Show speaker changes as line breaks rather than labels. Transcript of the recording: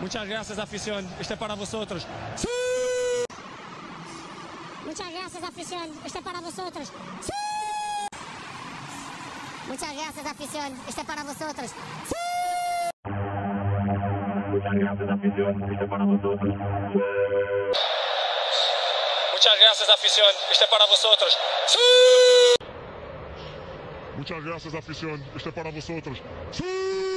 Muchas gracias, afición. Este es para vosotros.
Muchas gracias, afición. Este es para vosotros. Muchas gracias, afición. Este es para vosotros.
Muchas gracias, afición. Este es para vosotros.
Muchas gracias, afición. Este es para vosotros.
Muchas gracias, afición. Este es para vosotros. ¡Sí!